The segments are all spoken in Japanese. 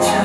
是。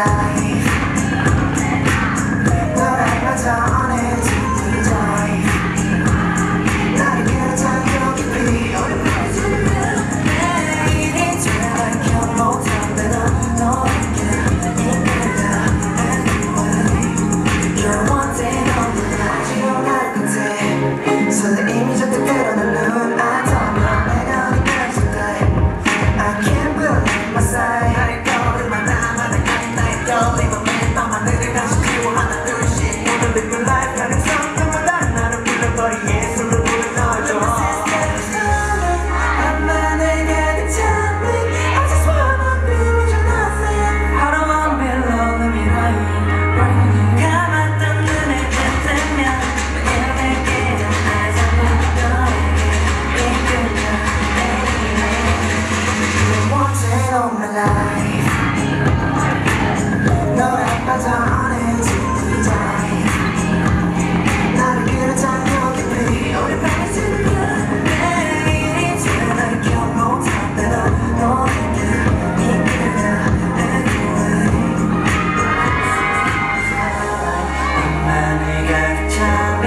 I can't believe my sight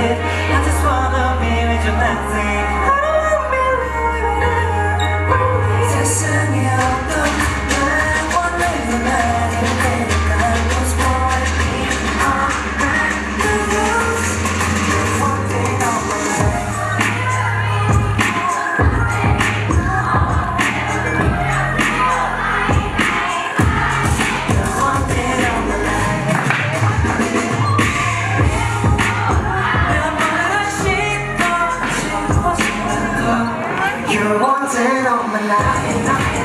it I just wanna be with you next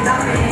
Amen.